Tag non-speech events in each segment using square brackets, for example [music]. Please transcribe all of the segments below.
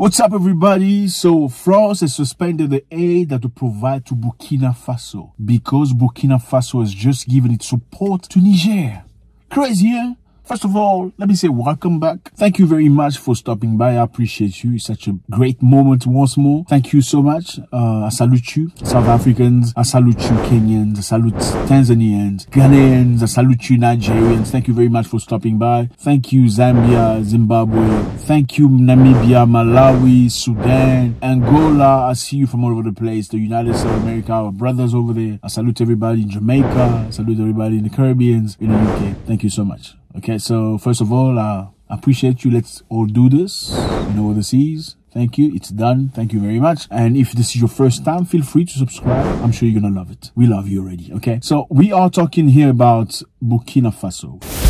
What's up, everybody? So, France has suspended the aid that will provide to Burkina Faso because Burkina Faso has just given its support to Niger. Crazy, eh? First of all, let me say welcome back. Thank you very much for stopping by. I appreciate you. It's such a great moment once more. Thank you so much. Uh, I salute you, South Africans. I salute you, Kenyans. I salute Tanzanians, Ghanaians. I salute you, Nigerians. Thank you very much for stopping by. Thank you, Zambia, Zimbabwe. Thank you, Namibia, Malawi, Sudan, Angola. I see you from all over the place. The United States of America, our brothers over there. I salute everybody in Jamaica. I salute everybody in the Caribbean, in the UK. Thank you so much. Okay, so first of all, I appreciate you. Let's all do this. You know the seas. Thank you. It's done. Thank you very much. And if this is your first time, feel free to subscribe. I'm sure you're going to love it. We love you already. Okay. So we are talking here about Burkina Faso.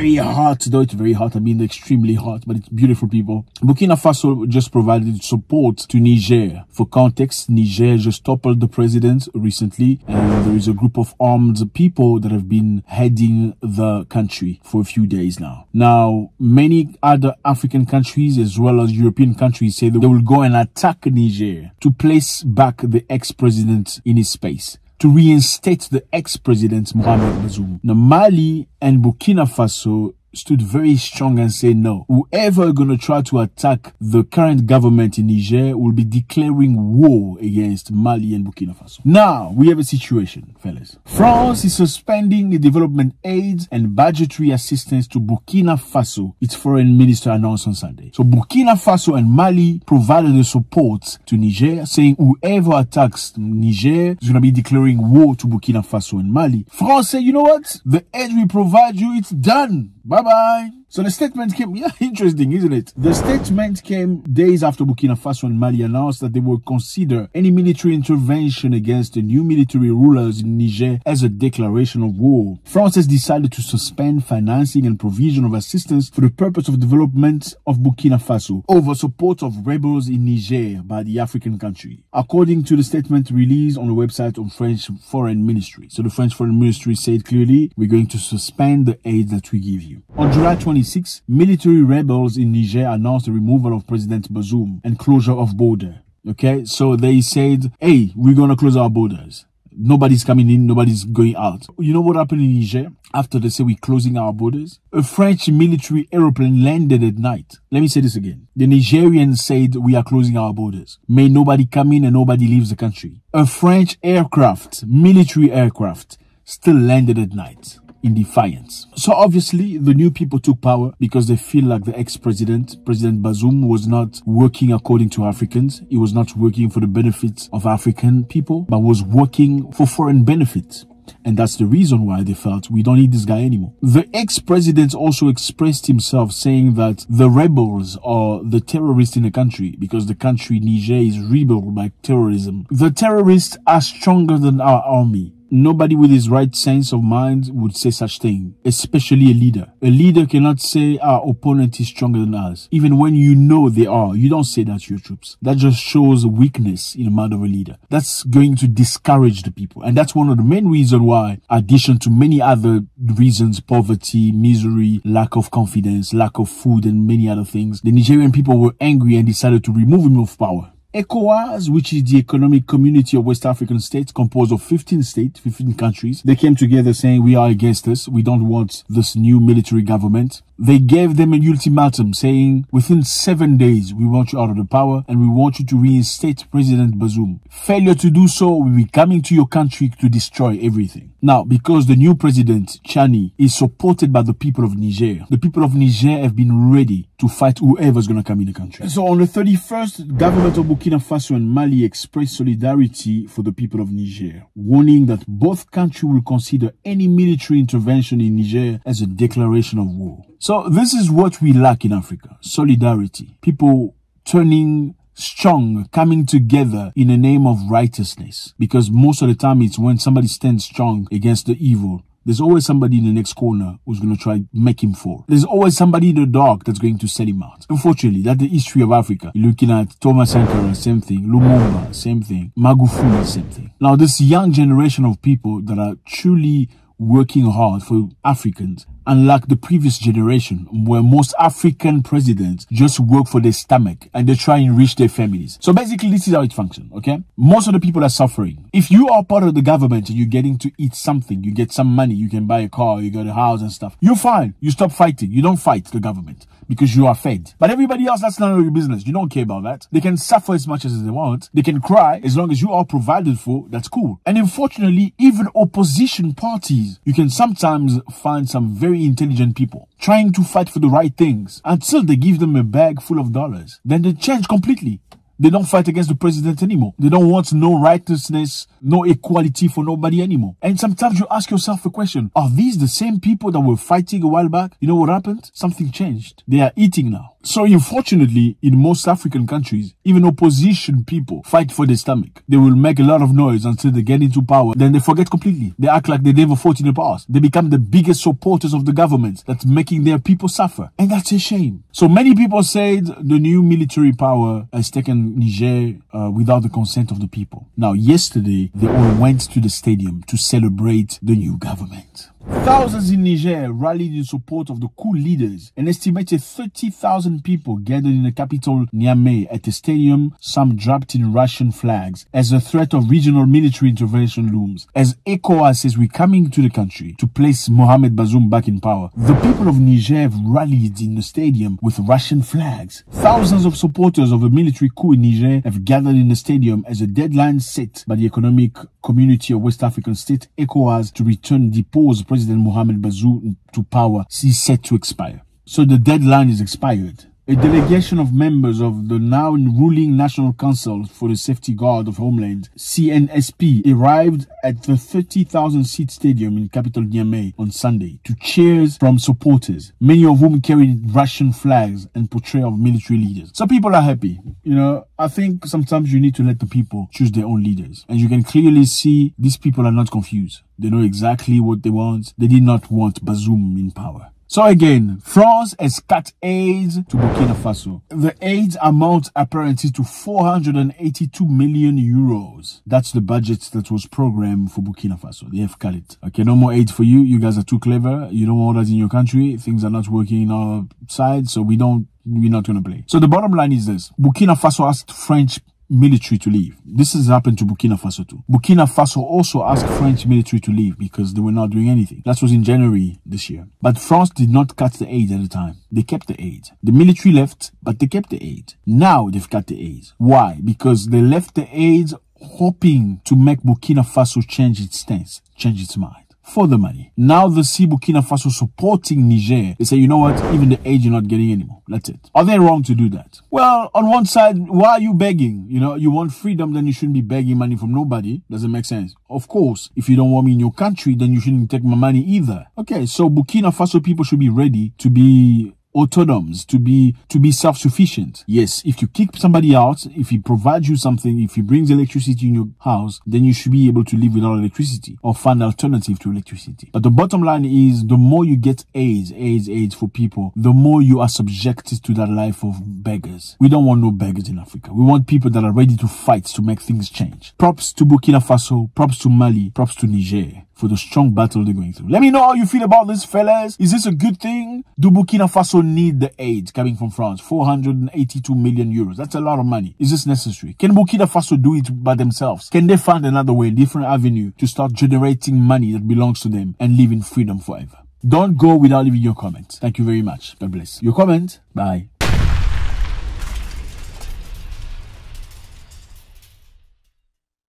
Very hot though it's very hot. I mean extremely hot but it's beautiful people. Burkina faso just provided support to niger. For context niger just toppled the president recently and there is a group of armed people that have been heading the country for a few days now. Now many other african countries as well as european countries say that they will go and attack niger to place back the ex-president in his space to reinstate the ex-president Mohamed Bazoum. Now Mali and Burkina Faso stood very strong and said no. Whoever gonna try to attack the current government in Niger will be declaring war against Mali and Burkina Faso. Now, we have a situation, fellas. France is suspending the development aid and budgetary assistance to Burkina Faso, its foreign minister announced on Sunday. So Burkina Faso and Mali provided the support to Niger, saying whoever attacks Niger is gonna be declaring war to Burkina Faso and Mali. France said, you know what? The aid we provide you, it's done. Bye bye. So the statement came, yeah, [laughs] interesting, isn't it? The statement came days after Burkina Faso and Mali announced that they would consider any military intervention against the new military rulers in Niger as a declaration of war. France has decided to suspend financing and provision of assistance for the purpose of development of Burkina Faso over support of rebels in Niger by the African country. According to the statement released on the website of French Foreign Ministry. So the French Foreign Ministry said clearly, we're going to suspend the aid that we give you. On July 20 26, military rebels in Niger announced the removal of President Bazoum and closure of border. Okay, so they said, hey, we're gonna close our borders. Nobody's coming in, nobody's going out. You know what happened in Niger after they say we're closing our borders? A French military aeroplane landed at night. Let me say this again. The Nigerians said we are closing our borders. May nobody come in and nobody leaves the country. A French aircraft, military aircraft, still landed at night in defiance. So obviously the new people took power because they feel like the ex-president, President Bazoum was not working according to Africans. He was not working for the benefits of African people, but was working for foreign benefits. And that's the reason why they felt we don't need this guy anymore. The ex-president also expressed himself saying that the rebels are the terrorists in the country because the country Niger is rebelled by terrorism. The terrorists are stronger than our army. Nobody with his right sense of mind would say such thing, especially a leader. A leader cannot say our opponent is stronger than us. Even when you know they are, you don't say that to your troops. That just shows weakness in the mind of a leader. That's going to discourage the people. And that's one of the main reasons why, addition to many other reasons, poverty, misery, lack of confidence, lack of food, and many other things, the Nigerian people were angry and decided to remove him of power. ECOWAS, which is the economic community of West African states composed of 15 states, 15 countries, they came together saying we are against this. We don't want this new military government. They gave them an ultimatum saying within seven days, we want you out of the power and we want you to reinstate President Bazoum. Failure to do so will be coming to your country to destroy everything. Now, because the new president, Tchiani, is supported by the people of Niger, the people of Niger have been ready to fight whoever's going to come in the country. So on the 31st, government of Burkina Faso and Mali expressed solidarity for the people of Niger, warning that both countries will consider any military intervention in Niger as a declaration of war. So this is what we lack in Africa. Solidarity. People turning strong, coming together in the name of righteousness. Because most of the time it's when somebody stands strong against the evil. There's always somebody in the next corner who's going to try make him fall. There's always somebody in the dark that's going to sell him out. Unfortunately, that's the history of Africa. You're looking at Thomas Sankara, same thing. Lumumba, same thing. Magufuli, same thing. Now, this young generation of people that are truly working hard for Africans unlike the previous generation where most African presidents just work for their stomach and they try and enrich their families. So basically this is how it functions, okay? Most of the people are suffering. If you are part of the government and you're getting to eat something, you get some money, you can buy a car, you got a house and stuff, you're fine. You stop fighting. You don't fight the government because you are fed. But everybody else, that's none of your business. You don't care about that. They can suffer as much as they want. They can cry as long as you are provided for. That's cool. And unfortunately, even opposition parties, you can sometimes find some very intelligent people trying to fight for the right things until they give them a bag full of dollars. Then they change completely. They don't fight against the president anymore. They don't want no righteousness, no equality for nobody anymore. And sometimes you ask yourself a question, are these the same people that were fighting a while back? You know what happened? Something changed. They are eating now. So unfortunately, in most African countries, even opposition people fight for their stomach. They will make a lot of noise until they get into power. Then they forget completely. They act like they never fought in the past. They become the biggest supporters of the government that's making their people suffer. And that's a shame. So many people said the new military power has taken Niger uh, without the consent of the people. Now, yesterday, they all went to the stadium to celebrate the new government. Thousands in Niger rallied in support of the coup leaders. An estimated 30,000 people gathered in the capital Niamey at the stadium, some dropped in Russian flags, as a threat of regional military intervention looms. As ECOWAS says we're coming to the country to place Mohamed Bazoum back in power, the people of Niger rallied in the stadium with Russian flags. Thousands of supporters of a military coup in Niger have gathered in the stadium as a deadline set by the Economic Community of West African States, ECOWAS, to return deposed President Mohamed Bazoum to power is set to expire. So the deadline is expired. A delegation of members of the now ruling National Council for the Safety Guard of Homeland, CNSP, arrived at the 30,000 seat stadium in capital Niamey on Sunday to cheers from supporters, many of whom carried Russian flags and portray of military leaders. So people are happy. You know, I think sometimes you need to let the people choose their own leaders. And you can clearly see these people are not confused. They know exactly what they want. They did not want Bazoum in power. So again, France has cut aid to Burkina Faso. The aid amount apparently to 482 million euros. That's the budget that was programmed for Burkina Faso. They have cut it. Okay, no more aid for you. You guys are too clever. You don't want us in your country. Things are not working in our side, so we don't we're not going to play. So the bottom line is this. Burkina Faso asked French military to leave. This has happened to Burkina Faso too. Burkina Faso also asked French military to leave because they were not doing anything. That was in January this year. But France did not cut the aid at the time. They kept the aid. The military left, but they kept the aid. Now they've cut the aid. Why? Because they left the aid hoping to make Burkina Faso change its stance, change its mind for the money. Now the see Burkina Faso supporting Niger. They say, you know what? Even the aid you're not getting anymore. That's it. Are they wrong to do that? Well, on one side, why are you begging? You know, you want freedom, then you shouldn't be begging money from nobody. Doesn't make sense. Of course, if you don't want me in your country, then you shouldn't take my money either. Okay, so Burkina Faso people should be ready to be autonomous, to be to be self-sufficient. Yes, if you kick somebody out, if he provides you something, if he brings electricity in your house, then you should be able to live without electricity or find alternative to electricity. But the bottom line is the more you get AIDS, AIDS, AIDS for people, the more you are subjected to that life of beggars. We don't want no beggars in Africa. We want people that are ready to fight to make things change. Props to Burkina Faso, props to Mali, props to Niger for the strong battle they're going through. Let me know how you feel about this, fellas. Is this a good thing? Do Burkina Faso need the aid coming from France? 482 million euros. That's a lot of money. Is this necessary? Can Burkina Faso do it by themselves? Can they find another way, different avenue to start generating money that belongs to them and live in freedom forever? Don't go without leaving your comment. Thank you very much. God bless. Your comment. Bye.